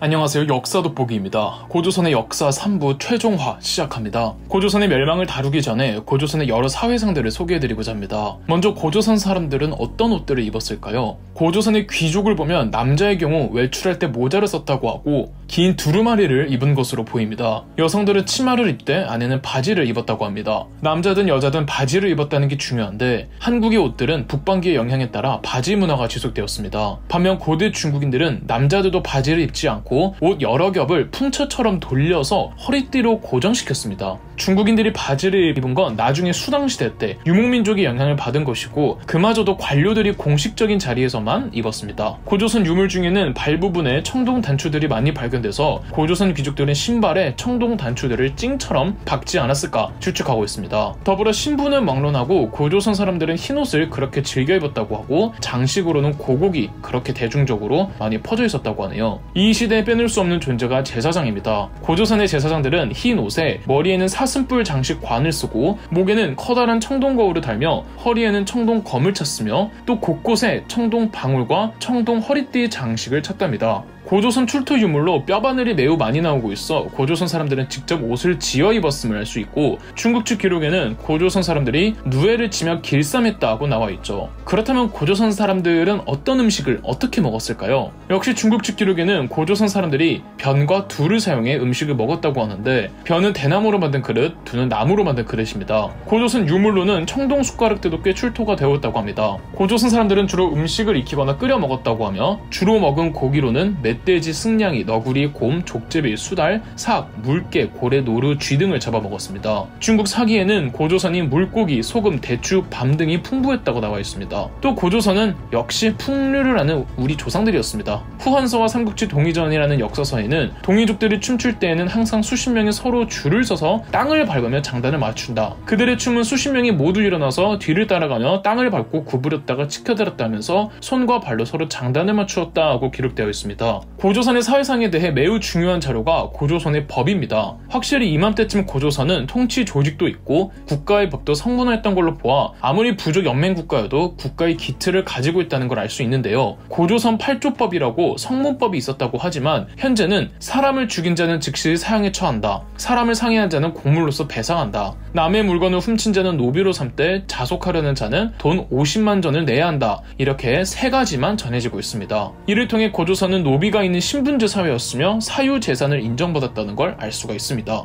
안녕하세요. 역사 돋보기입니다. 고조선의 역사 3부 최종화 시작합니다. 고조선의 멸망을 다루기 전에 고조선의 여러 사회상들을 소개해드리고자 합니다. 먼저 고조선 사람들은 어떤 옷들을 입었을까요? 고조선의 귀족을 보면 남자의 경우 외출할 때 모자를 썼다고 하고 긴 두루마리를 입은 것으로 보입니다. 여성들은 치마를 입되 안에는 바지를 입었다고 합니다. 남자든 여자든 바지를 입었다는 게 중요한데 한국의 옷들은 북방기의 영향에 따라 바지 문화가 지속되었습니다. 반면 고대 중국인들은 남자들도 바지를 입지 않고 않고 옷 여러 겹을 풍차처럼 돌려서 허리띠로 고정시켰습니다. 중국인들이 바지를 입은 건 나중에 수당시대 때 유목민족의 영향을 받은 것이고 그마저도 관료들이 공식적인 자리에서만 입었습니다. 고조선 유물 중에는 발 부분에 청동 단추들이 많이 발견돼서 고조선 귀족들은 신발에 청동 단추들을 찡처럼 박지 않았을까 추측하고 있습니다. 더불어 신부는 막론하고 고조선 사람들은 흰옷을 그렇게 즐겨 입었다고 하고 장식으로는 고곡이 그렇게 대중적으로 많이 퍼져 있었다고 하네요. 이 시대에 빼놓을 수 없는 존재가 제사장입니다. 고조선의 제사장들은 흰 옷에 머리에는 사 사슴뿔 장식 관을 쓰고 목에는 커다란 청동 거울을 달며 허리에는 청동 검을 찼으며 또 곳곳에 청동 방울과 청동 허리띠 장식을 찼답니다. 고조선 출토 유물로 뼈바늘이 매우 많이 나오고 있어 고조선 사람들은 직접 옷을 지어 입었음을 알 수 있고 중국 측 기록에는 고조선 사람들이 누에를 치며 길쌈했다고 나와 있죠. 그렇다면 고조선 사람들은 어떤 음식을 어떻게 먹었을까요? 역시 중국 측 기록에는 고조선 사람들이 변과 두를 사용해 음식을 먹었다고 하는데 변은 대나무로 만든 그릇, 두는 나무로 만든 그릇입니다. 고조선 유물로는 청동 숟가락들도 꽤 출토가 되었다고 합니다. 고조선 사람들은 주로 음식을 익히거나 끓여 먹었다고 하며 주로 먹은 고기로는 멧돼지, 승냥이, 너구리, 곰, 족제비, 수달, 삭, 물개, 고래, 노루, 쥐 등을 잡아먹었습니다. 중국 사기에는 고조선이 물고기, 소금, 대추, 밤 등이 풍부했다고 나와 있습니다. 또 고조선은 역시 풍류를 하는 우리 조상들이었습니다. 후한서와 삼국지 동의전이라는 역사서에는 동이족들이 춤출 때에는 항상 수십 명이 서로 줄을 서서 땅을 밟으며 장단을 맞춘다. 그들의 춤은 수십 명이 모두 일어나서 뒤를 따라가며 땅을 밟고 구부렸다가 치켜들었다면서 손과 발로 서로 장단을 맞추었다 고 기록되어 있습니다. 고조선의 사회상에 대해 매우 중요한 자료가 고조선의 법입니다. 확실히 이맘때쯤 고조선은 통치 조직도 있고 국가의 법도 성문화했던 걸로 보아 아무리 부족 연맹 국가여도 국가의 기틀을 가지고 있다는 걸 알 수 있는데요. 고조선 8조법이라고 성문법이 있었다고 하지만 현재는 사람을 죽인 자는 즉시 사형에 처한다. 사람을 상해한 자는 고물로서 배상한다. 남의 물건을 훔친 자는 노비로 삼되 자속하려는 자는 돈 50만 전을 내야 한다. 이렇게 세 가지만 전해지고 있습니다. 이를 통해 고조선은 노비가 있는 신분제 사회였으며 사유 재산을 인정받았다는 걸 알 수가 있습니다.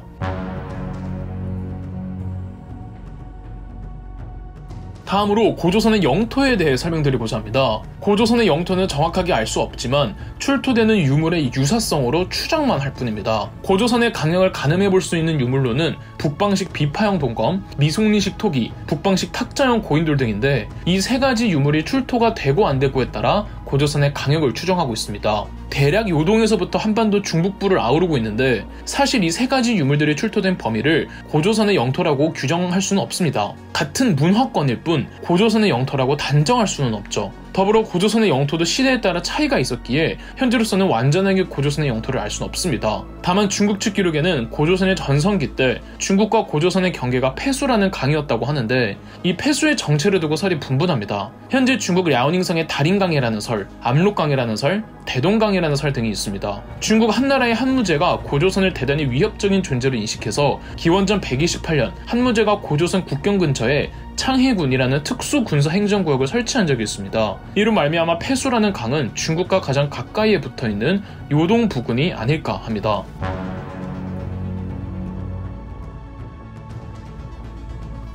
다음으로 고조선의 영토에 대해 설명드리고자 합니다. 고조선의 영토는 정확하게 알 수 없지만 출토되는 유물의 유사성으로 추정만 할 뿐입니다. 고조선의 강령을 가늠해 볼 수 있는 유물로는 북방식 비파형 동검, 미송리식 토기, 북방식 탁자형 고인돌 등인데 이 세 가지 유물이 출토가 되고 안 되고에 따라 고조선의 강역을 추정하고 있습니다. 대략 요동에서부터 한반도 중북부를 아우르고 있는데 사실 이 세 가지 유물들이 출토된 범위를 고조선의 영토라고 규정할 수는 없습니다. 같은 문화권일 뿐 고조선의 영토라고 단정할 수는 없죠. 더불어 고조선의 영토도 시대에 따라 차이가 있었기에 현재로서는 완전하게 고조선의 영토를 알 수는 없습니다. 다만 중국 측 기록에는 고조선의 전성기 때 중국과 고조선의 경계가 폐수라는 강이었다고 하는데 이 폐수의 정체를 두고 설이 분분합니다. 현재 중국 랴오닝성의 달인강이라는 설, 압록강이라는 설, 대동강이라는 설 등이 있습니다. 중국 한나라의 한무제가 고조선을 대단히 위협적인 존재로 인식해서 기원전 128년 한무제가 고조선 국경 근처에 창해군이라는 특수 군사 행정구역을 설치한 적이 있습니다. 이로 말미암아 폐수라는 강은 중국과 가장 가까이에 붙어 있는 요동 부근이 아닐까 합니다.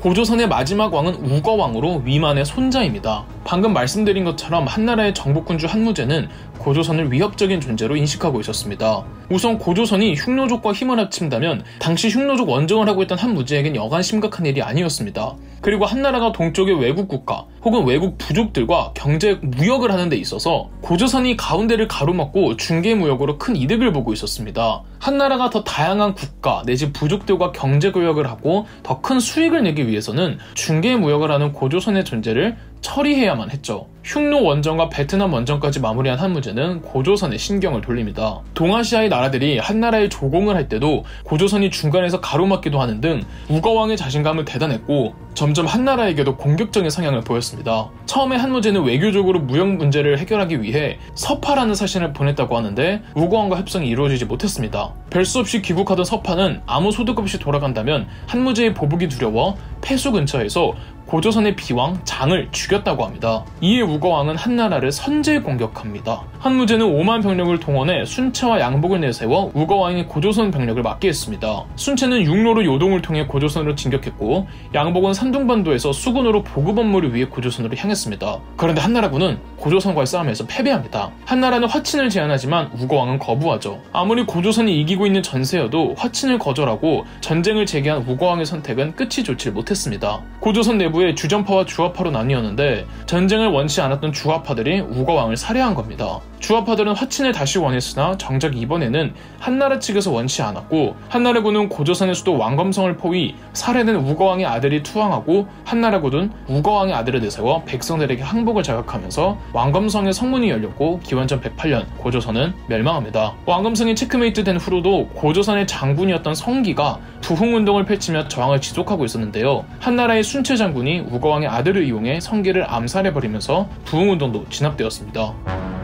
고조선의 마지막 왕은 우거왕으로 위만의 손자입니다. 방금 말씀드린 것처럼 한나라의 정복군 주 한무제는 고조선을 위협적인 존재로 인식하고 있었습니다. 우선 고조선이 흉노족과 힘을 합친다면 당시 흉노족 원정을 하고 있던 한무제에겐 여간 심각한 일이 아니었습니다. 그리고 한나라가 동쪽의 외국 국가 혹은 외국 부족들과 경제 무역을 하는 데 있어서 고조선이 가운데를 가로막고 중개 무역으로 큰 이득을 보고 있었습니다. 한나라가 더 다양한 국가 내지 부족들과 경제 교역을 하고 더 큰 수익을 내기 위해서는 중개 무역을 하는 고조선의 존재를 처리해야만 했죠. 흉노 원정과 베트남 원정까지 마무리한 한무제는 고조선에 신경을 돌립니다. 동아시아의 나라들이 한나라의 조공을 할 때도 고조선이 중간에서 가로막기도 하는 등 우거왕의 자신감을 대단했고 점점 한나라에게도 공격적인 성향을 보였습니다. 처음에 한무제는 외교적으로 무역 문제를 해결하기 위해 서파라는 사신을 보냈다고 하는데 우거왕과 협상이 이루어지지 못했습니다. 별 수 없이 귀국하던 서파는 아무 소득 없이 돌아간다면 한무제의 보복이 두려워 폐수 근처에서 고조선의 비왕 장을 죽였다고 합니다. 이에 우거왕은 한나라를 선제 공격합니다. 한무제는 5만 병력을 동원해 순체와 양복을 내세워 우거왕이 고조선 병력을 막게 했습니다. 순체는 육로로 요동을 통해 고조선으로 진격했고 양복은 산둥반도에서 수군으로 보급 업무를 위해 고조선으로 향했습니다. 그런데 한나라군은 고조선과의 싸움에서 패배합니다. 한나라는 화친을 제안하지만 우거왕은 거부하죠. 아무리 고조선이 이기고 있는 전세여도 화친을 거절하고 전쟁을 재개한 우거왕의 선택은 끝이 좋지 못했습니다. 고조선 내부 내부에 주전파와 주화파로 나뉘었는데 전쟁을 원치 않았던 주화파들이 우거왕을 살해한 겁니다. 주화파들은 화친을 다시 원했으나 정작 이번에는 한나라 측에서 원치 않았고 한나라군은 고조선의 수도 왕검성을 포위 살해된 우거왕의 아들이 투항하고 한나라군은 우거왕의 아들을 내세워 백성들에게 항복을 자극하면서 왕검성의 성문이 열렸고 기원전 108년 고조선은 멸망합니다. 왕검성이 체크메이트 된 후로도 고조선의 장군이었던 성기가 부흥운동을 펼치며 저항을 지속하고 있었는데요. 한나라의 순체 장군이 우거왕의 아들을 이용해 성기를 암살해버리면서 부흥운동도 진압되었습니다.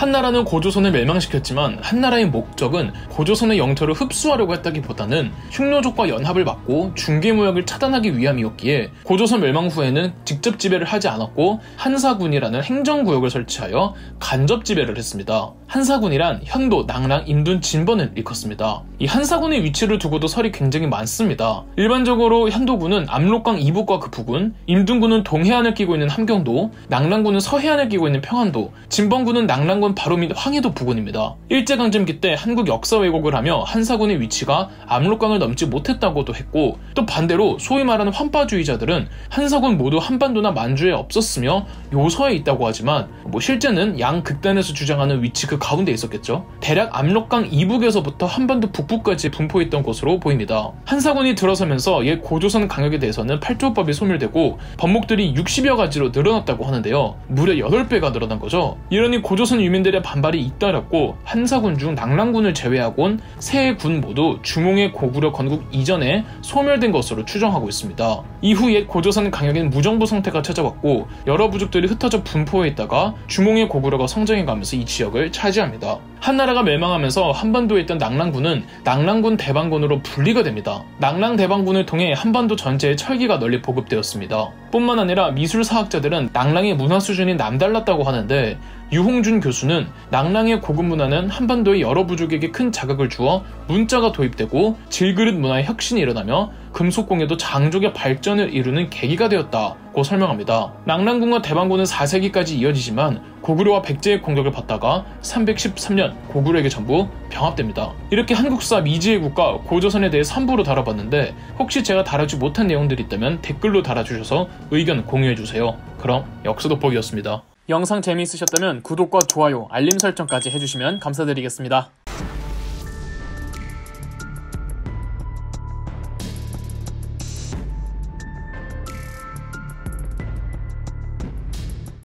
한나라는 고조선을 멸망시켰지만 한나라의 목적은 고조선의 영토를 흡수하려고 했다기보다는 흉노족과 연합을 막고 중개무역을 차단하기 위함이었기에 고조선 멸망 후에는 직접 지배를 하지 않았고 한사군이라는 행정구역을 설치하여 간접 지배를 했습니다. 한사군이란 현도, 낭랑, 임둔, 진번을 일컫습니다. 이 한사군의 위치를 두고도 설이 굉장히 많습니다. 일반적으로 현도군은 압록강 이북과 그 부근, 임둔군은 동해안을 끼고 있는 함경도, 낭랑군은 서해안을 끼고 있는 평안도, 진번군은 낭랑군 부근 바로 밑 황해도 부근입니다. 일제강점기 때 한국 역사 왜곡을 하며 한사군의 위치가 압록강을 넘지 못했다고도 했고 또 반대로 소위 말하는 환파주의자들은 한사군 모두 한반도나 만주에 없었으며 요서에 있다고 하지만 뭐 실제는 양 극단에서 주장하는 위치 그 가운데 있었겠죠. 대략 압록강 이북에서부터 한반도 북부까지 분포했던 곳으로 보입니다. 한사군이 들어서면서 옛 고조선 강역에 대해서는 팔조법이 소멸되고 법목들이 60여 가지로 늘어났다고 하는데요. 무려 8배가 늘어난 거죠. 이러니 고조선 유민 주민들의 반발이 잇따랐고 한사군 중 낙랑군을 제외하곤 세 군 모두 중홍의 고구려 건국 이전에 소멸된 것으로 추정하고 있습니다. 이후 옛 고조선 강역엔 무정부 상태가 찾아왔고 여러 부족들이 흩어져 분포해 있다가 중홍의 고구려가 성장해가면서 이 지역을 차지합니다. 한나라가 멸망하면서 한반도에 있던 낙랑군은 낙랑군 대방군으로 분리가 됩니다. 낙랑 대방군을 통해 한반도 전체에 철기가 널리 보급되었습니다. 뿐만 아니라 미술사학자들은 낙랑의 문화 수준이 남달랐다고 하는데 유홍준 교수는 낭랑의 고급 문화는 한반도의 여러 부족에게 큰 자극을 주어 문자가 도입되고 질그릇 문화의 혁신이 일어나며 금속공예도 장족의 발전을 이루는 계기가 되었다고 설명합니다. 낭랑군과 대방군은 4세기까지 이어지지만 고구려와 백제의 공격을 받다가 313년 고구려에게 전부 병합됩니다. 이렇게 한국사 미지의 국가 고조선에 대해 3부로 다뤄봤는데 혹시 제가 다루지 못한 내용들이 있다면 댓글로 달아주셔서 의견 공유해주세요. 그럼 역수돋보기였습니다. 영상 재미있으셨다면 구독과 좋아요, 알림 설정까지 해주시면 감사드리겠습니다.